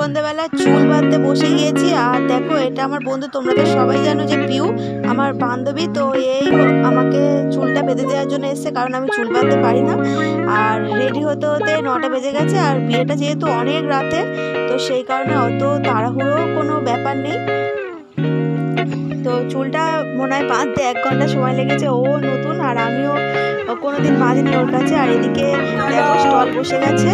সন্ধ্যাবেলা চুল বাঁধতে বসে গিয়েছি, আর দেখো এটা আমার বন্ধু, তোমরা তো সবাই জানো যে পিউ, আমার বান্ধবী। তো এই আমাকে চুলটা বেঁধে দেওয়ার জন্য এসছে, কারণ আমি চুল বাঁধতে পারি না। আর রেডি হতে হতে নটা বেজে গেছে, আর বিয়েটা যেহেতু অনেক রাতে, তো সেই কারণে অত তাড়াহুড়ো কোনো ব্যাপার নেই। তো চুলটা মনে হয় বাঁধতে এক ঘণ্টা সময় লেগেছে, ও নতুন, আর আমিও কোনোদিন বাঁধিনি ওর কাছে। আর এদিকে দেখো স্টল বসে গেছে।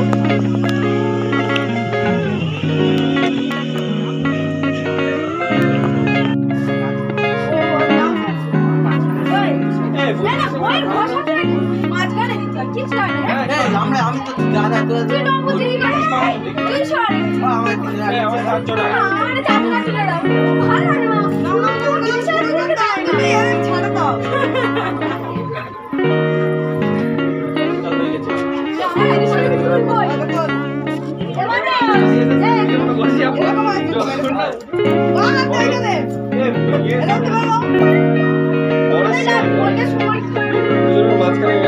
মাঝখানে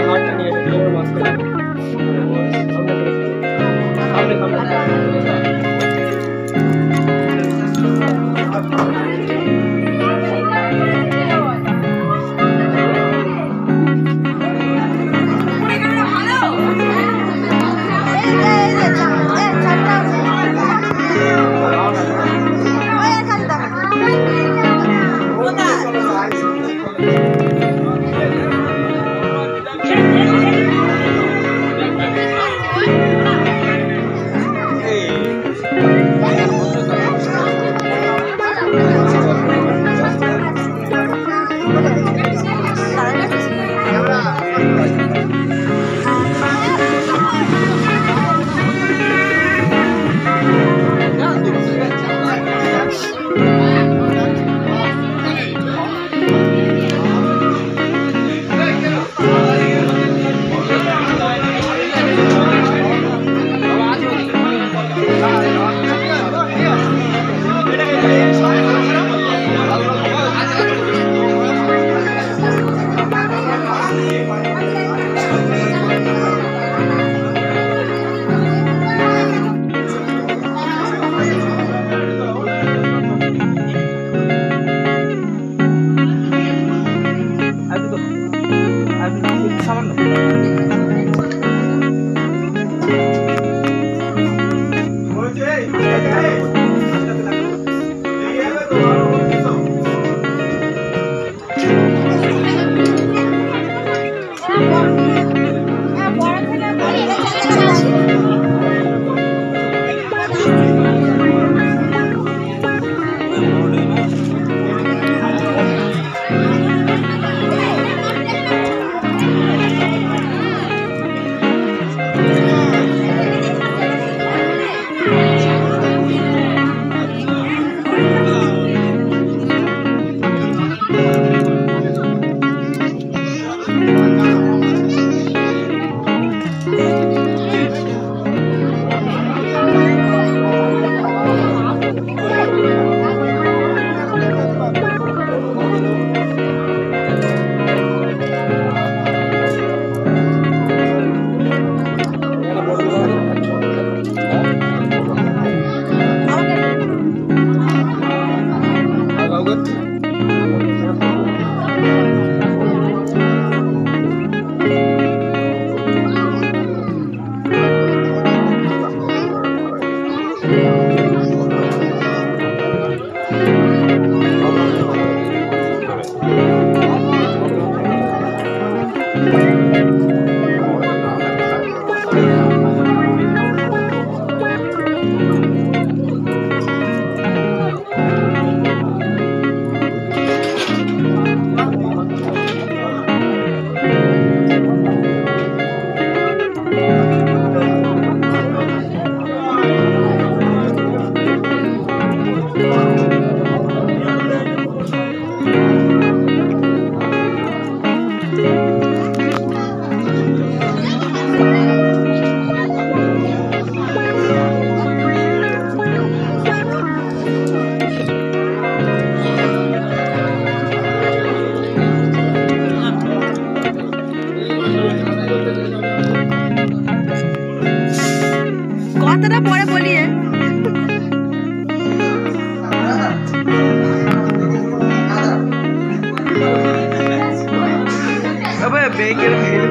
criança. Nada. Nada. Eu vou.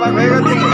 Papá, pégate.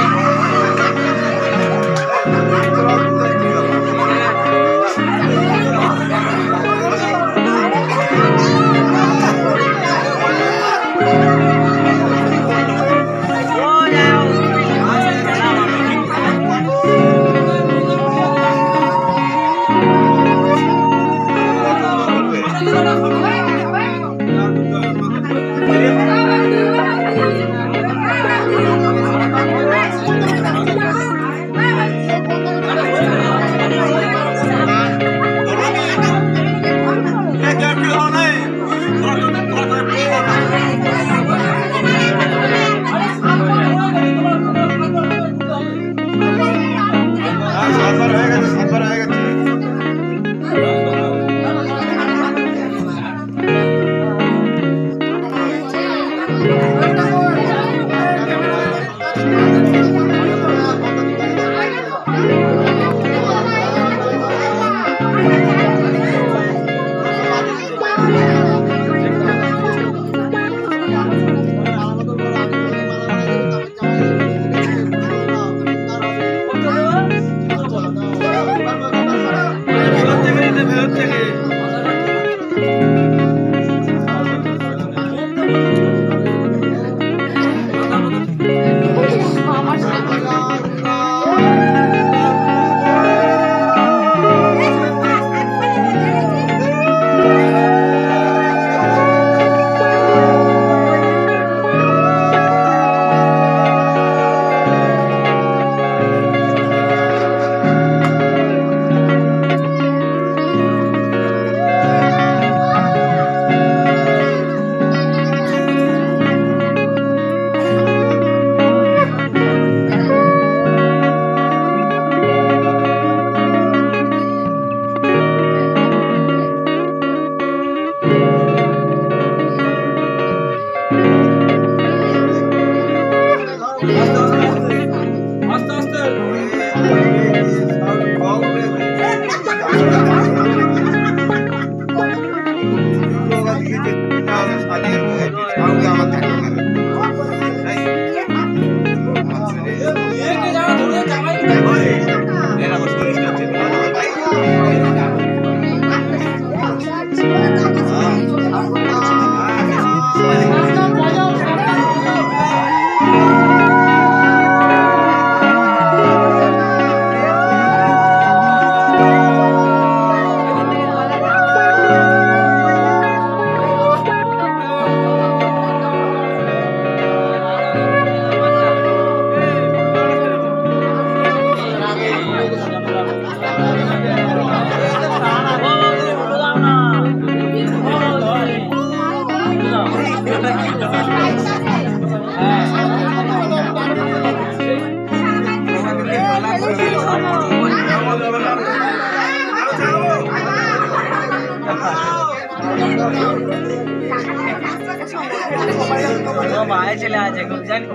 বাইরে চলে আছে খুব জানি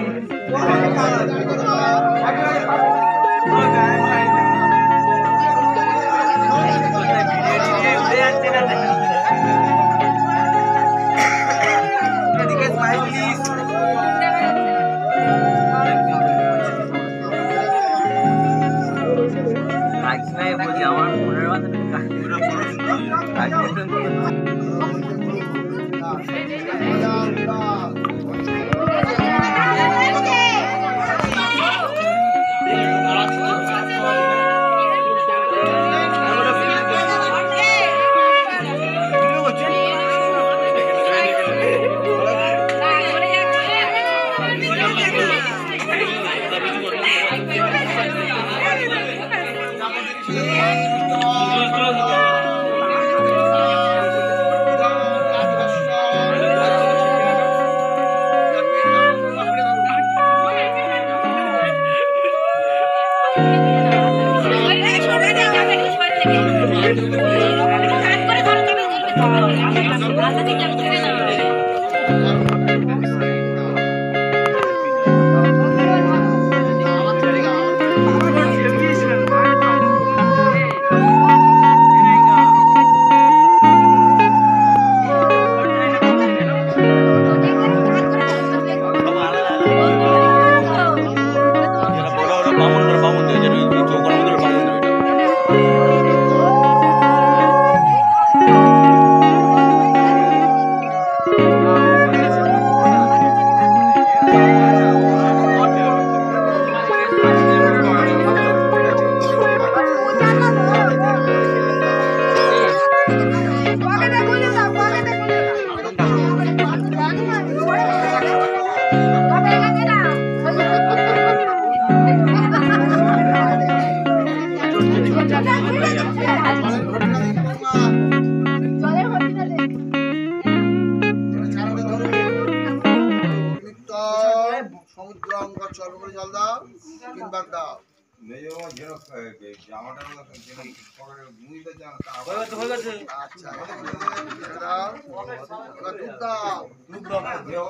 সমুদ্র দুধ দাও। দুধ দাও।